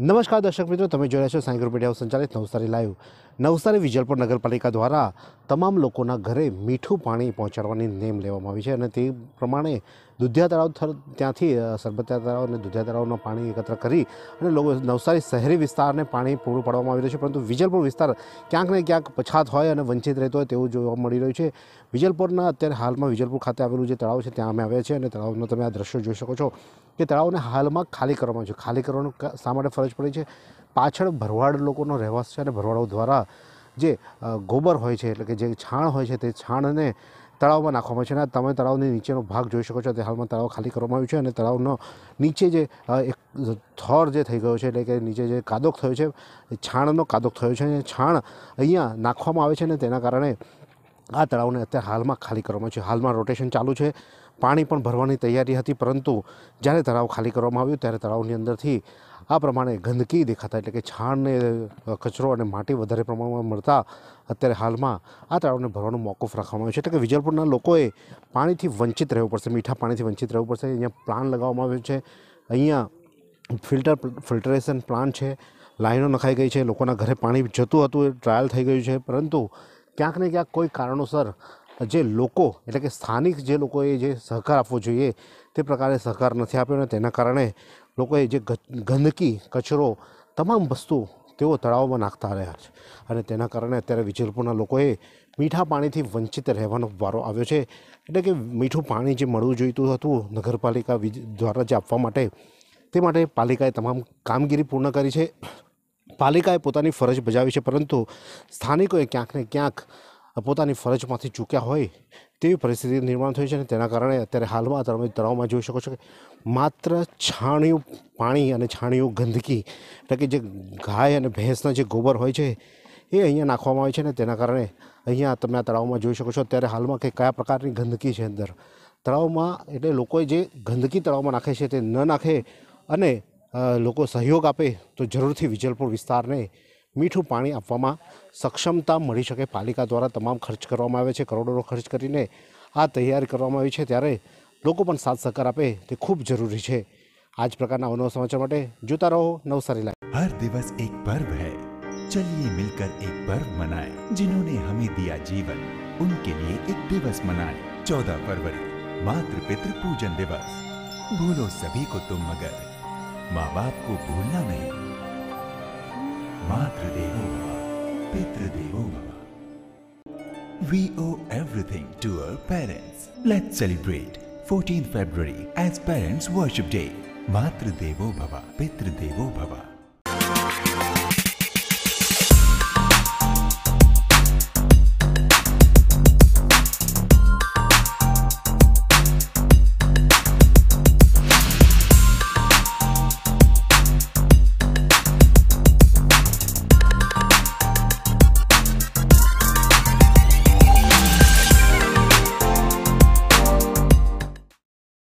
નમસ્કાર દર્શક મિત્રો, તમે જોઈ રહ્યા છો સાંઈ ગ્રુપ મીડિયા સંચાલિત નવસારી લાઈવ. નવસારી વિજલપુર નગરપાલિકા દ્વારા તમામ લોકોના ઘરે મીઠું પાણી પહોંચાડવાની નેમ લેવામાં આવી છે અને તે પ્રમાણે દુધિયા તળાવ ત્યાંથી સરબતિયા તળાવ અને દુધિયા તળાવનું પાણી એકત્ર કરી અને લોકો નવસારી શહેરી વિસ્તારને પાણી પૂરું પાડવામાં આવી રહ્યું છે. પરંતુ વિજલપુર વિસ્તાર ક્યાંક ને ક્યાંક પછાત હોય અને વંચિત રહેતો હોય તેવું જોવા મળી રહ્યું છે. વિજલપુરના અત્યારે હાલમાં વિજલપુર ખાતે આવેલું જે તળાવ છે, ત્યાં અમે આવ્યા છે અને તળાવનો તમે આ દ્રશ્યો જોઈ શકો છો કે તળાવને હાલમાં ખાલી કરવામાં છે. ખાલી કરવાનું શા માટે ફરજ પડી છે? પાછળ ભરવાડ લોકોનો રહેવાસ છે અને ભરવાડો દ્વારા જે ગોબર હોય છે, એટલે કે જે છાણ હોય છે, તે છાણને તળાવમાં નાખવામાં છે અને તમે તળાવની નીચેનો ભાગ જોઈ શકો છો. તે હાલમાં તળાવ ખાલી કરવામાં આવ્યું છે અને તળાવનો નીચે જે એક થોર જે થઈ ગયો છે, એટલે કે નીચે જે કાદોક થયો છે છાણનો કાદોક થયો છે અને છાણ અહીંયા નાખવામાં આવે છે અને તેના કારણે આ તળાવને અત્યારે હાલમાં ખાલી કરવામાં છે. હાલમાં રોટેશન ચાલુ છે પાણી પણ ભરવાની તૈયારી હતી, પરંતુ જ્યારે તળાવ ખાલી કરવામાં આવ્યું ત્યારે તળાવની અંદરથી આ પ્રમાણે ગંદકી દેખાતા, એટલે કે છાણને કચરો અને માટી વધારે પ્રમાણમાં મળતા અત્યારે હાલમાં આ તળાવને ભરવાનું મોકૂફ રાખવામાં આવ્યું છે. એટલે કે વિજલપુરના લોકોએ પાણીથી વંચિત રહેવું પડશે, મીઠા પાણીથી વંચિત રહેવું પડશે. અહીંયા પ્લાન લગાવવામાં આવ્યો છે. અહીંયા ફિલ્ટર, ફિલ્ટરેશન પ્લાન્ટ છે. લાઈનો નખાઈ ગઈ છે. લોકોના ઘરે પાણી જતું હતું એ ટ્રાયલ થઈ ગયું છે. પરંતુ ક્યાંક ને ક્યાંક કોઈ કારણોસર જે લોકો, એટલે કે સ્થાનિક જે લોકોએ જે સહકાર આપવો જોઈએ, તે પ્રકારે સહકાર નથી આપ્યો અને તેના કારણે લોકોએ જે ગંદકી, કચરો, તમામ વસ્તુ તેઓ તળાવમાં નાખતા રહ્યા છે. અને તેના કારણે અત્યારે વિજલપુરના લોકોએ મીઠા પાણીથી વંચિત રહેવાનો વારો આવ્યો છે. એટલે કે મીઠું પાણી જે મળવું જોઈતું હતું નગરપાલિકા દ્વારા જે આપવા માટે, તે માટે પાલિકાએ તમામ કામગીરી પૂર્ણ કરી છે. પાલિકાએ પોતાની ફરજ બજાવી છે, પરંતુ સ્થાનિકોએ ક્યાંક ને ક્યાંક પોતાની ફરજમાંથી ચૂક્યા હોય તેવી પરિસ્થિતિ નિર્માણ થઈ છે અને તેના કારણે અત્યારે હાલમાં તમે તળાવમાં જોઈ શકો છો કે માત્ર છાણિયું પાણી અને છાણિયું ગંદકી, એટલે કે જે ગાય અને ભેંસના જે ગોબર હોય છે, એ અહીંયા નાખવામાં આવે છે ને તેના કારણે અહીંયા તમે આ તળાવમાં જોઈ શકો છો અત્યારે હાલમાં કે કયા પ્રકારની ગંદકી છે અંદર. તળાવમાં એટલે લોકોએ જે ગંદકી તળાવમાં નાખે છે તે ન નાખે અને લોકો સહયોગ આપે તો જરૂરથી વિજલપુર વિસ્તારને મીઠું પાણી આપવામાં સક્ષમતા મળી શકે પાલિકા દ્વારા તમામ ખર્ચ કરવામાં આવે છે કરોડોનો ખર્ચ કરીને આ તૈયારી કરવામાં આવી છે ત્યારે લોકો પણ સાથ સહકાર આપે તે ખૂબ જરૂરી છે આ જ પ્રકારના અવનવા સમાચાર માટે જોતા રહો નવસારી લાઈવ हर दिवस एक पर्व है चलिए मिलकर एक पर्व मनाएं जिन्होंने हमें दिया जीवन उनके लिए एक दिवस मनाएं चौदह फरवरी मातृ पितृ पूजन दिवस भूलो सभी को तुम मगर माँ बाप को भूलना नहीं मातृदेवो भव We owe everything to our parents. Let's celebrate 14th February as Parents Worship Day. Matra Devo Bhava, Pitra Devo Bhava.